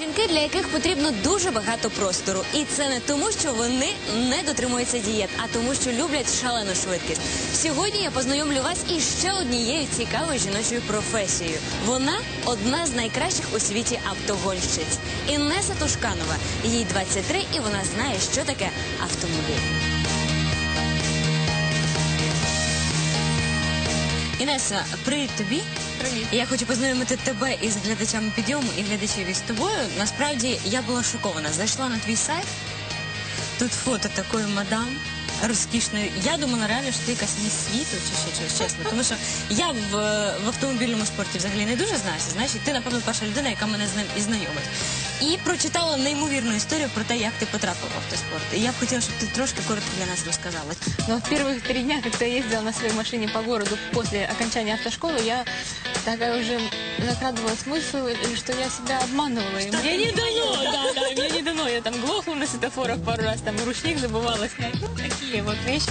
Жінки, для яких потрібно дуже багато простору, і це не тому, що вони не дотримуються дієт, а тому, що люблять шалену швидкість. Сьогодні я познайомлю вас із ще однією цікавою жіночою професією. Вона одна з найкращих у світі автогонщиць. Інеса Тушканова. Їй 23 і вона знає, що таке автомобіль. Інеса, привіт тобі. Привіт. Я хочу познайомити тебе із глядачами підйому і глядачів із тобою. Насправді я була шокована. Зайшла на твій сайт. Тут фото такої мадам розкішної. Я думала реально, що ти якась не світу чи ще чогось чесно. Тому що я в, в автомобільному спорті взагалі не дуже знаюся. Знаєш, і ти, напевно, перша людина, яка мене з ним і знайомить. І прочитала неймовірну історію про те, як ти потрапив в автоспорт. І я б хотіла, щоб ти трошки коротко для нас розказала. Но в первых три дня, когда я ездила на своей машине по городу после окончания автошколы, я такая уже закрадывалась мысль, что я себя обманывала. И мне не дано, на светофорах пару раз, там ручник забывала снять. Ну, такие вот вещи,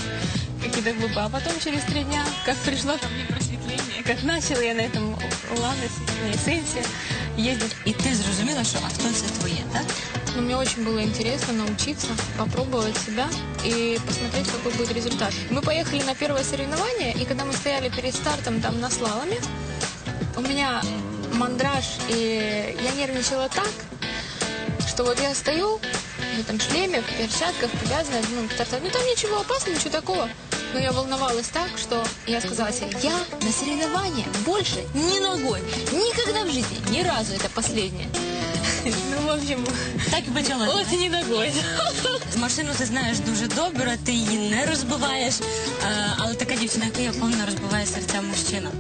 какие-то глупые. А потом через три дня, как пришло ко мне просветление, как начала я на этом Ланосе, на эссенсе ездить. І ти зрозуміла, що авто це твоє, так? Но мне очень было интересно научиться, попробовать себя и посмотреть, какой будет результат. Мы поехали на первое соревнование, и когда мы стояли перед стартом там на слаломе, у меня мандраж, и я нервничала так, что вот я стою в этом шлеме, в перчатках, привязанная, ну, ну там ничего опасного, ничего такого. Но я волновалась так, что я сказала себе, я на соревнования больше ни ногой, никогда в жизни, ни разу, это последнее. Ну, в общем, Так і почала. От не ногой. Машину ти знаєш дуже добре, ти її не розбиваєш, е, але така дівчина, як я, повна розбиває серця мужчина.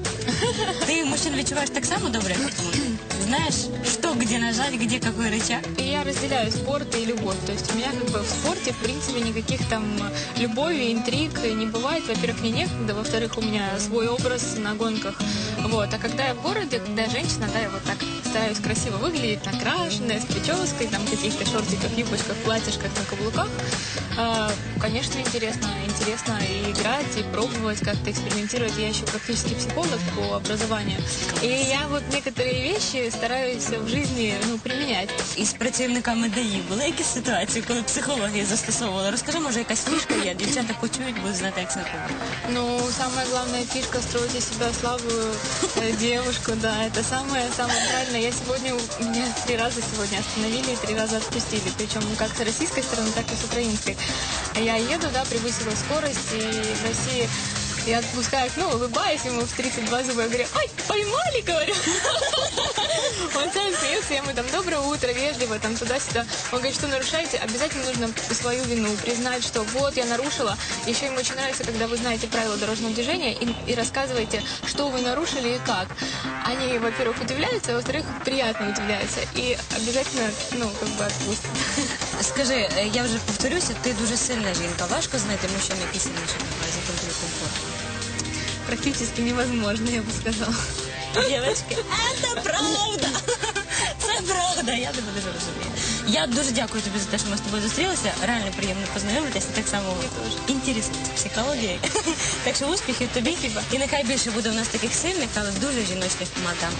Ти мужчин відчуваєш так само добре, як автомобіль? Знаєш, що, де нажать, де який рычаг? И я разделяю спорт и любовь. То есть у меня как бы в спорте, в принципе, никаких там э, любови, интриг не бывает. Во-первых, мне некогда, во-вторых, у меня свой образ на гонках. Вот. А когда я в городе, когда я женщина, да, я вот так стараюсь красиво выглядеть, накрашенная, с прической, там, в каких-то шортиках, юбочках, платьишках, на каблуках. А, конечно, интересно. Интересно и играть, и пробовать, как-то экспериментировать. Я еще практически психолог по образованию. И я вот некоторые вещи стараюсь в жизни ну, применять. Із працівниками ДАІ були якісь ситуації, коли психологи застосовували? Розкажи, може, якась фішка є, дівчата почують, будуть знати, як це робити. Ну, самая главная фишка строить из себя слабую э, девушку, да, это самое, самое правильное. Я сегодня, меня три раза сегодня остановили, три раза отпустили, причем как с российской стороны, так и с украинской. Я еду, да, превысила скорость, и в России я отпускаю, ну, улыбаюсь ему в 32 зуба, я говорю, ой, поймали, говорю. утро, вежливо, там, туда-сюда. Он говорит, что нарушаете, обязательно нужно свою вину признать, что вот, я нарушила. Еще ему очень нравится, когда вы знаете правила дорожного движения и, и рассказываете, что вы нарушили и как. Они, во-первых, удивляются, а во-вторых, приятно удивляются. И обязательно, ну, как бы отпустят. Скажи, е, я вже повторюся, ти дуже сильна жінка. Важко знайти мужчин, які сильніші тебе за контроль комфорту. Практически невозможно, я бы сказала. Дівчатки, це правда. Це правда, я тебе дуже розумію. Я дуже дякую тобі за те, що ми з тобою зустрілися. Реально приємно познайомитися. Так само інтерес психології. Так що успіхів тобі. І нехай більше буде у нас таких сильних, але дуже жіночних мадам.